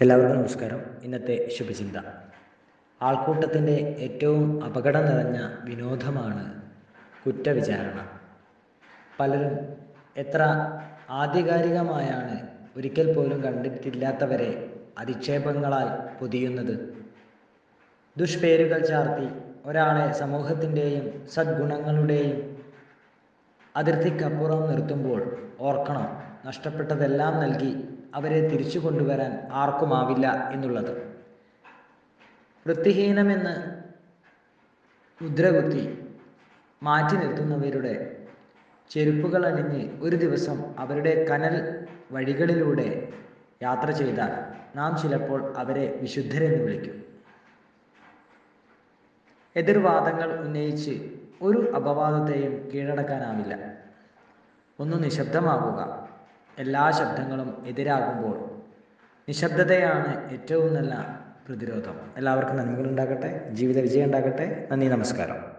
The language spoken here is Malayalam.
എല്ലാവർക്കും നമസ്കാരം. ഇന്നത്തെ ശുഭചിന്ത. ആൾക്കൂട്ടത്തിന്റെ ഏറ്റവും അപകടം നിറഞ്ഞ വിനോദമാണ് കുറ്റവിചാരണ. പലരും എത്ര ആധികാരികമായാണ് ഒരിക്കൽ പോലും കണ്ടിട്ടില്ലാത്തവരെ അധിക്ഷേപങ്ങളാൽ പൊതിയുന്നത്. ദുഷ്പേരുകൾ ചാർത്തി ഒരാളെ സമൂഹത്തിന്റെയും സദ്ഗുണങ്ങളുടെയും അതിർത്തിക്കപ്പുറം നിർത്തുമ്പോൾ ഓർക്കണം നഷ്ടപ്പെട്ടതെല്ലാം നൽകി അവരെ തിരിച്ചു കൊണ്ടുവരാൻ ആർക്കുമാവില്ല എന്നുള്ളത്. വൃത്തിഹീനമെന്ന് മുദ്രകുത്തി മാറ്റി നിർത്തുന്നവരുടെ ചെരുപ്പുകൾ അണിഞ്ഞ് ഒരു ദിവസം അവരുടെ കനൽ വഴികളിലൂടെ യാത്ര ചെയ്താൽ നാം ചിലപ്പോൾ അവരെ വിശുദ്ധരെന്ന് വിളിക്കും. എതിർവാദങ്ങൾ ഉന്നയിച്ച് ഒരു അപവാദത്തെയും കീഴടക്കാനാവില്ല. ഒന്ന് നിശബ്ദമാകുക. എല്ലാ ശബ്ദങ്ങളും എതിരാകുമ്പോൾ നിശബ്ദതയാണ് ഏറ്റവും നല്ല പ്രതിരോധം. എല്ലാവർക്കും നന്മകൾ ഉണ്ടാകട്ടെ. ജീവിത വിജയം ഉണ്ടാകട്ടെ. നന്ദി നമസ്കാരം.